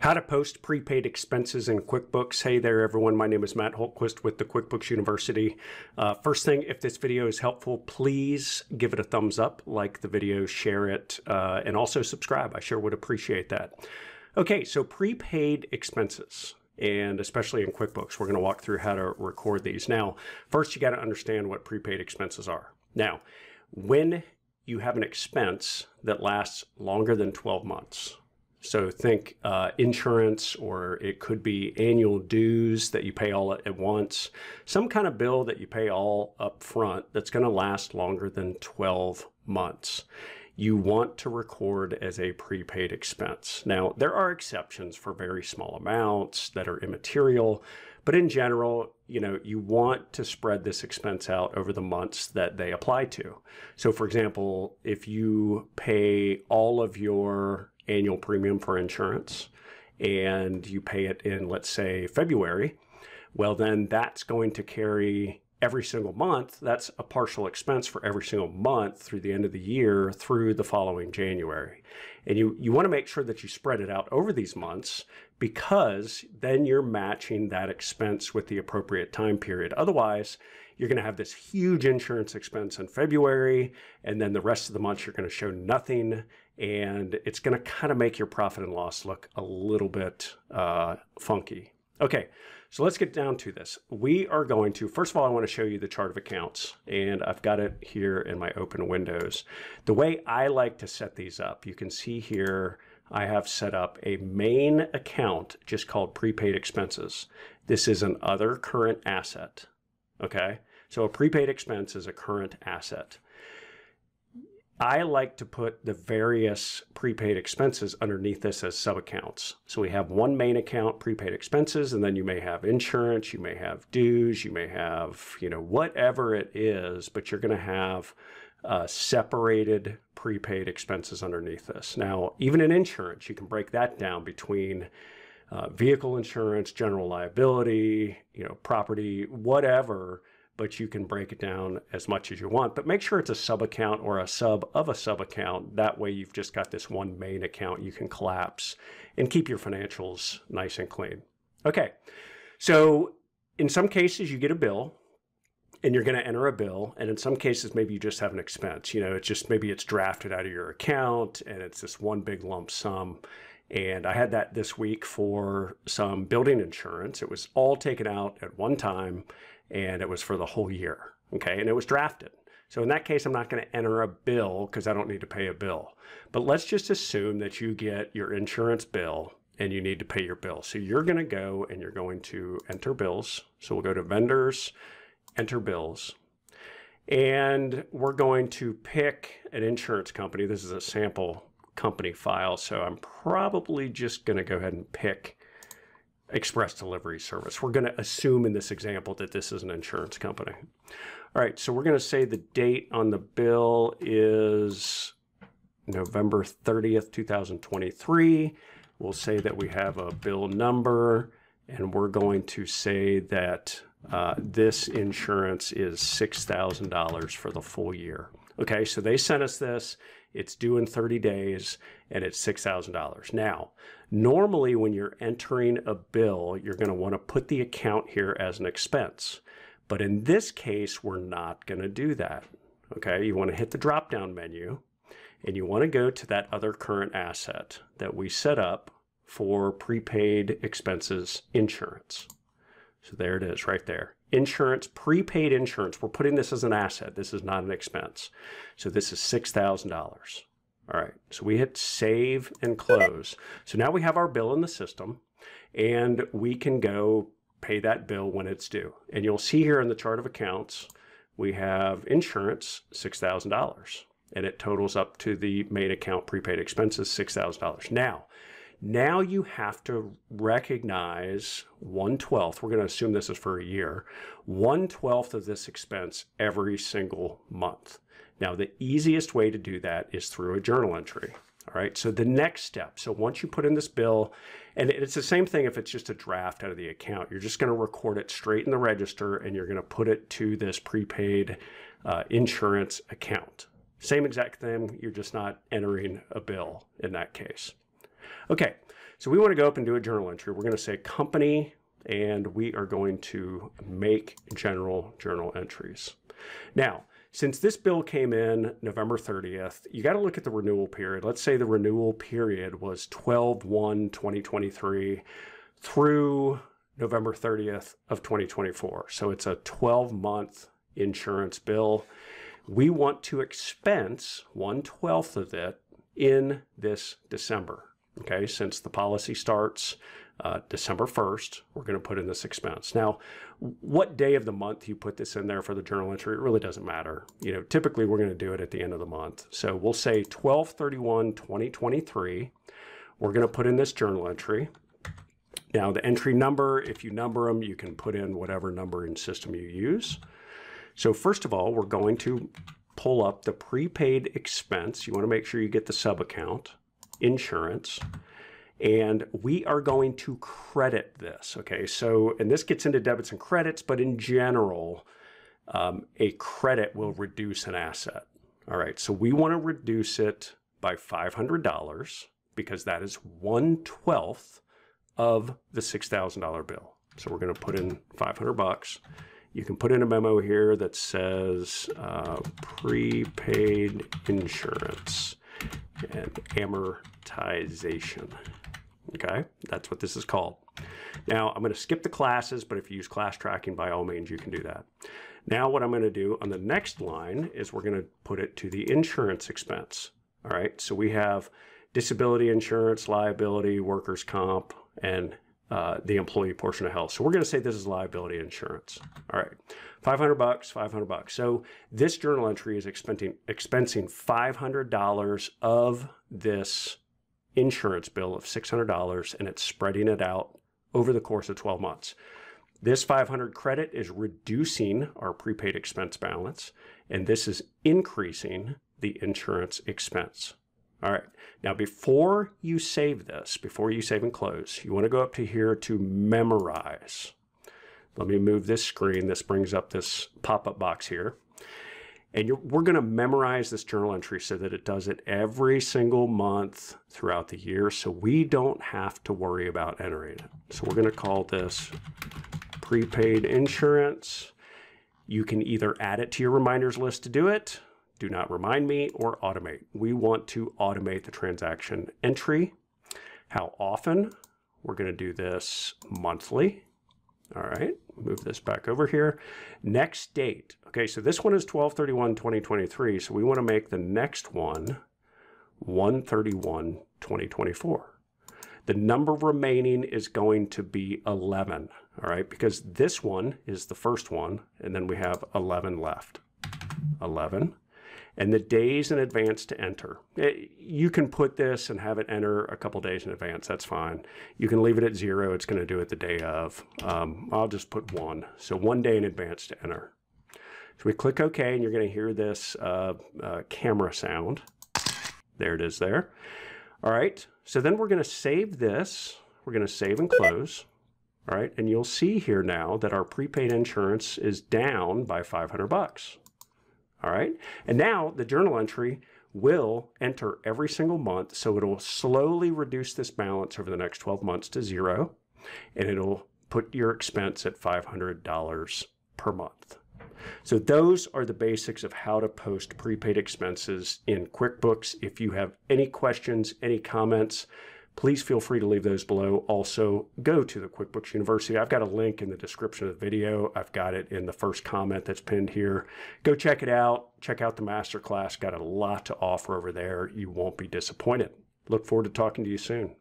How to post prepaid expenses in QuickBooks. Hey there, everyone. My name is Matt Holtquist with the QuickBooks University. Uh, first thing, if this video is helpful, please give it a thumbs up, like the video, share it, uh, and also subscribe. I sure would appreciate that. Okay, so prepaid expenses, and especially in QuickBooks, we're going to walk through how to record these. Now, first, you got to understand what prepaid expenses are. Now, when you have an expense that lasts longer than 12 months, so think uh, insurance, or it could be annual dues that you pay all at once. Some kind of bill that you pay all up front that's going to last longer than 12 months. You want to record as a prepaid expense. Now, there are exceptions for very small amounts that are immaterial, but in general, you know, you want to spread this expense out over the months that they apply to. So, for example, if you pay all of your annual premium for insurance and you pay it in, let's say, February, well, then that's going to carry every single month. That's a partial expense for every single month through the end of the year through the following January. And you, you want to make sure that you spread it out over these months because then you're matching that expense with the appropriate time period. Otherwise, you're going to have this huge insurance expense in February, and then the rest of the months you're going to show nothing, and it's going to kind of make your profit and loss look a little bit uh, funky. Okay, so let's get down to this. We are going to, first of all, I want to show you the chart of accounts, and I've got it here in my open windows. The way I like to set these up, you can see here, I have set up a main account just called prepaid expenses. This is an other current asset, okay? So a prepaid expense is a current asset. I like to put the various prepaid expenses underneath this as subaccounts. So we have one main account, prepaid expenses, and then you may have insurance, you may have dues, you may have, you know, whatever it is, but you're going to have uh, separated prepaid expenses underneath this. Now, even in insurance, you can break that down between uh, vehicle insurance, general liability, you know, property, whatever but you can break it down as much as you want. But make sure it's a sub account or a sub of a sub account. That way you've just got this one main account you can collapse and keep your financials nice and clean. Okay, so in some cases you get a bill and you're going to enter a bill and in some cases maybe you just have an expense you know it's just maybe it's drafted out of your account and it's this one big lump sum and i had that this week for some building insurance it was all taken out at one time and it was for the whole year. Okay, and it was drafted. So in that case, I'm not going to enter a bill because I don't need to pay a bill. But let's just assume that you get your insurance bill and you need to pay your bill. So you're going to go and you're going to enter bills. So we'll go to vendors, enter bills. And we're going to pick an insurance company. This is a sample company file. So I'm probably just going to go ahead and pick express delivery service. We're going to assume in this example that this is an insurance company. All right, so we're going to say the date on the bill is November 30th, 2023. We'll say that we have a bill number, and we're going to say that uh, this insurance is $6,000 for the full year. Okay, so they sent us this. It's due in 30 days and it's $6,000. Now, normally when you're entering a bill, you're going to want to put the account here as an expense. But in this case, we're not going to do that. Okay, you want to hit the drop down menu and you want to go to that other current asset that we set up for prepaid expenses insurance. So there it is right there insurance, prepaid insurance. We're putting this as an asset. This is not an expense. So this is $6,000. All right, so we hit save and close. So now we have our bill in the system and we can go pay that bill when it's due. And you'll see here in the chart of accounts, we have insurance, $6,000 and it totals up to the main account prepaid expenses, $6,000. Now, now you have to recognize one twelfth. We're going to assume this is for a year. One twelfth of this expense every single month. Now, the easiest way to do that is through a journal entry. All right. So the next step. So once you put in this bill, and it's the same thing if it's just a draft out of the account, you're just going to record it straight in the register and you're going to put it to this prepaid uh, insurance account. Same exact thing. You're just not entering a bill in that case. Okay, So we want to go up and do a journal entry. We're going to say company, and we are going to make general journal entries. Now, since this bill came in November 30th, you got to look at the renewal period. Let's say the renewal period was 12 1 2023 through November 30th of 2024. So it's a 12 month insurance bill. We want to expense one twelfth of it in this December. Okay, since the policy starts uh, December 1st, we're going to put in this expense. Now, what day of the month you put this in there for the journal entry, it really doesn't matter. You know, typically we're going to do it at the end of the month. So we'll say 12 31 2023. We're going to put in this journal entry. Now, the entry number, if you number them, you can put in whatever numbering system you use. So first of all, we're going to pull up the prepaid expense. You want to make sure you get the sub account, insurance, and we are going to credit this. Okay, so, and this gets into debits and credits, but in general, um, a credit will reduce an asset. All right, so we want to reduce it by $500 because that is one twelfth of the $6,000 bill. So we're going to put in 500 bucks. You can put in a memo here that says uh, prepaid insurance and amortization. Okay, that's what this is called. Now I'm going to skip the classes, but if you use class tracking, by all means, you can do that. Now what I'm going to do on the next line is we're going to put it to the insurance expense. All right, so we have disability insurance, liability, workers' comp, and uh, the employee portion of health. So we're going to say this is liability insurance. All right, 500 bucks, 500 bucks. So this journal entry is expensing, expensing $500 of this insurance bill of $600 and it's spreading it out over the course of 12 months. This 500 credit is reducing our prepaid expense balance and this is increasing the insurance expense. All right. Now, before you save this, before you save and close, you want to go up to here to memorize. Let me move this screen. This brings up this pop-up box here. And we're going to memorize this journal entry so that it does it every single month throughout the year so we don't have to worry about entering it. So we're going to call this prepaid insurance. You can either add it to your reminders list to do it, do not remind me or automate. We want to automate the transaction entry. How often? We're going to do this monthly. All right, move this back over here. Next date. Okay, so this one is 1231 2023. So we want to make the next one 131 2024. The number remaining is going to be 11. All right, because this one is the first one, and then we have 11 left. 11 and the days in advance to enter. Eh, you can put this and have it enter a couple days in advance. That's fine. You can leave it at zero. It's going to do it the day of. Um, I'll just put one. So one day in advance to enter. So we click OK, and you're going to hear this uh, uh, camera sound. There it is there. All right. So then we're going to save this. We're going to save and close. All right. And you'll see here now that our prepaid insurance is down by 500 bucks. All right. And now the journal entry will enter every single month. So it'll slowly reduce this balance over the next 12 months to zero. And it'll put your expense at $500 per month. So those are the basics of how to post prepaid expenses in QuickBooks. If you have any questions, any comments, please feel free to leave those below. Also, go to the QuickBooks University. I've got a link in the description of the video. I've got it in the first comment that's pinned here. Go check it out. Check out the masterclass. Got a lot to offer over there. You won't be disappointed. Look forward to talking to you soon.